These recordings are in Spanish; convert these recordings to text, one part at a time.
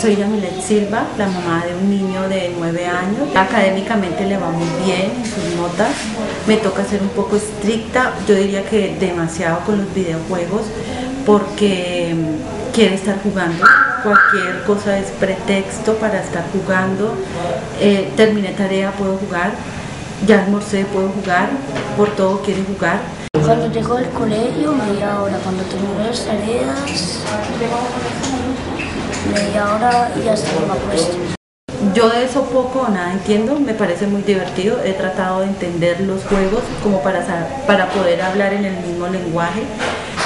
soy Yamilet Silva, la mamá de un niño de 9 años. Académicamente le va muy bien en sus notas. Me toca ser un poco estricta, yo diría que demasiado con los videojuegos porque quiere estar jugando. Cualquier cosa es pretexto para estar jugando. Eh, terminé tarea, puedo jugar. Ya almorcé, puedo jugar. Por todo quiere jugar. Cuando llego al colegio, media hora. Cuando termino las tareas, media hora y hasta que me acuesto. Yo de eso poco o nada entiendo, me parece muy divertido. He tratado de entender los juegos como para, para poder hablar en el mismo lenguaje.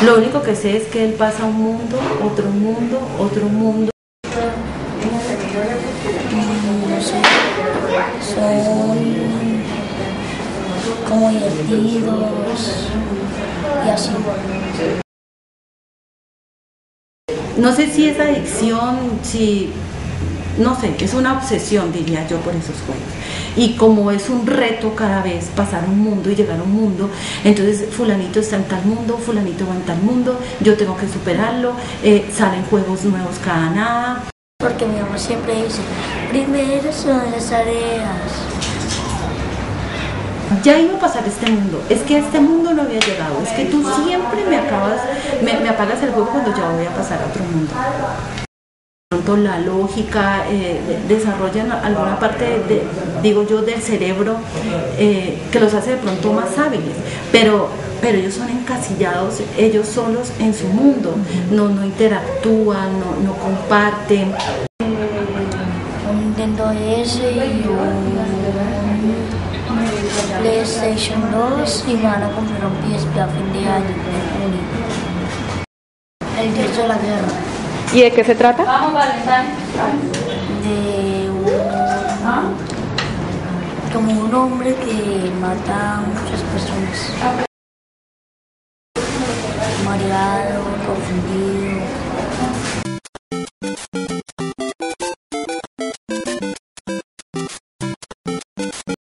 Lo único que sé es que él pasa un mundo, otro mundo, otro mundo. No sé, son como divertidos y así. No sé si es adicción, si... No sé, es una obsesión, diría yo, por esos juegos. Y como es un reto cada vez pasar un mundo y llegar a un mundo, entonces fulanito está en tal mundo, fulanito va en tal mundo, yo tengo que superarlo, eh, salen juegos nuevos cada nada. Porque mi mamá siempre dice, primero son las tareas. Ya iba a pasar este mundo, es que este mundo no había llegado, es que tú siempre me acabas, me, me apagas el juego cuando ya voy a pasar a otro mundo. De pronto la lógica, eh, de- desarrollan alguna parte, de- digo yo, del cerebro eh, que los hace de pronto más hábiles, pero, pero ellos son encasillados, ellos solos en su mundo, no, no interactúan, no, no comparten. Un Nintendo DS y un PlayStation 2 y me van a comprar un PSP a fin de año, en junio. El dios de la guerra. ¿Y de qué se trata? de un, como un hombre que mata a muchas personas. Mareado, confundido.